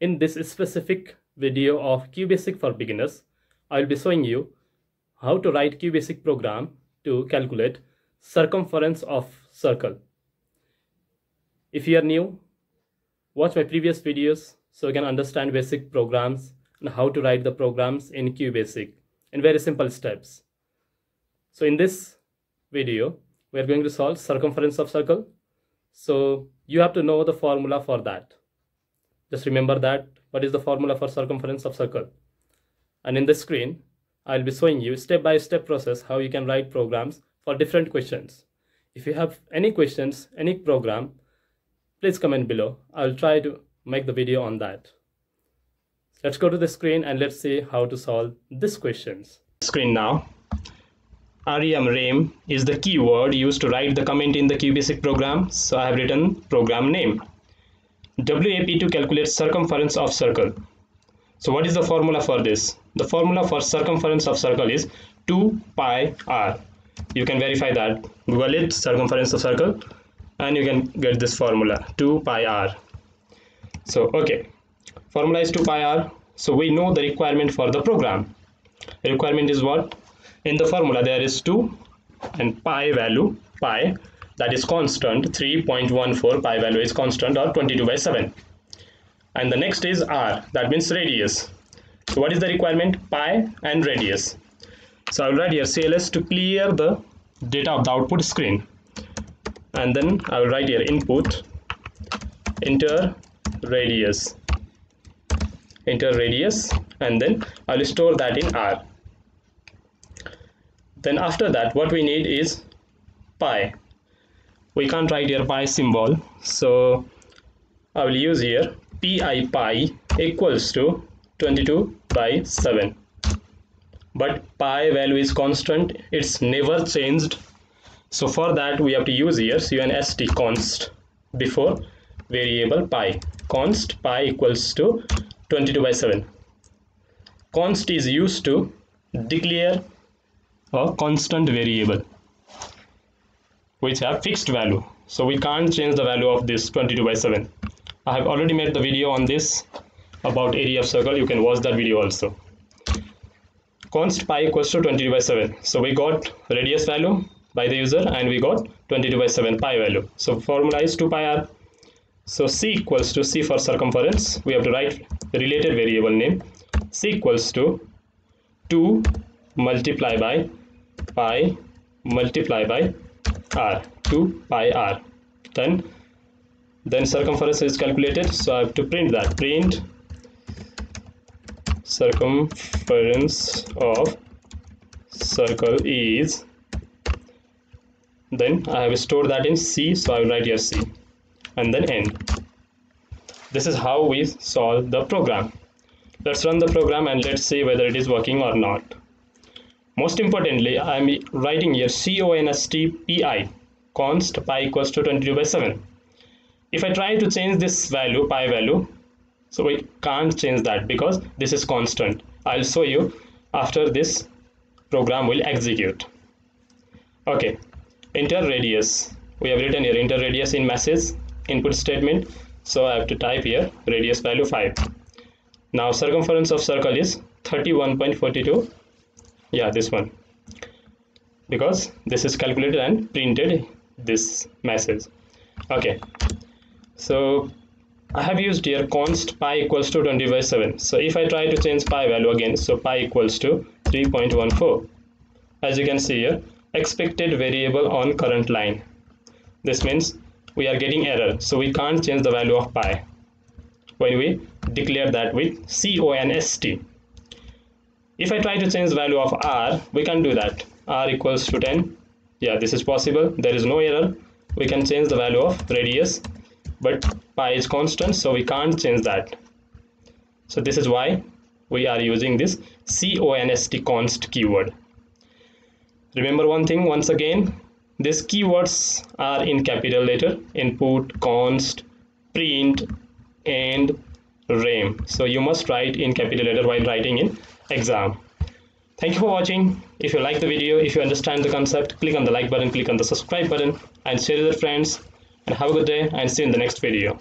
In this specific video of QBasic for beginners, I will be showing you how to write QBasic program to calculate circumference of circle. If you are new, watch my previous videos so you can understand basic programs and how to write the programs in QBasic in very simple steps. So in this video, we are going to solve circumference of circle. So you have to know the formula for that. Just remember that what is the formula for circumference of circle. And in the screen, I'll be showing you step-by-step process how you can write programs for different questions. If you have any questions, any program, please comment below. I'll try to make the video on that. Let's go to the screen and let's see how to solve these questions. Screen now. rem rem is the keyword used to write the comment in the QBasic program. So I have written program name. WAP to calculate circumference of circle. So what is the formula for this? The formula for circumference of circle is 2 pi r. You can verify that. Google it, circumference of circle, and you can get this formula 2 pi r. So okay, formula is 2 pi r. So we know the requirement for the program. Requirement is what? In the formula there is 2 and pi value pi that is constant 3.14 pi value is constant or 22 by 7 and the next is r that means radius. So what is the requirement? Pi and radius. So i'll write here cls to clear the data of the output screen. And then i will write here input enter radius. Enter radius and then i'll store that in r. Then after that what we need is pi we can't write here pi symbol. So I will use here pi pi equals to 22 by 7 but pi value is constant. It's never changed. So for that we have to use here const const before variable pi. Const pi equals to 22 by 7 const is used to declare a constant variable which have fixed value. So we can't change the value of this 22 by 7 I have already made the video on this about area of circle. You can watch that video also. Const pi equals to 22 by 7 so we got radius value by the user and we got 22 by 7 pi value. So formula is 2 pi r. So c equals to c for circumference. We have to write related variable name. c equals to 2 multiply by pi multiply by r 2 pi r. Then then circumference is calculated so I have to print that. Print circumference of circle is then I have stored that in C so I will write here C. And then end. This is how we solve the program. Let's run the program and let's see whether it is working or not most importantly, I am writing here constpi const pi equals to 22 by 7. If I try to change this value, pi value, so we can't change that because this is constant. I'll show you after this program will execute. Okay, enter radius. We have written here enter radius in message input statement. So I have to type here radius value 5. Now circumference of circle is 31.42 yeah this one. Because this is calculated and printed this message. Okay. So I have used here const pi equals to 20 by 7 so if I try to change pi value again so pi equals to 3.14 as you can see here expected variable on current line. This means we are getting error. So we can't change the value of pi when we declare that with const if I try to change the value of r we can do that. R equals to 10 yeah this is possible. There is no error. We can change the value of radius but pi is constant so we can't change that. So this is why we are using this const const keyword. Remember one thing once again. These keywords are in capital letter input const print and rem. So you must write in capital letter while writing in exam. Thank you for watching. If you like the video, if you understand the concept, click on the like button, click on the subscribe button and share with your friends and have a good day and see you in the next video.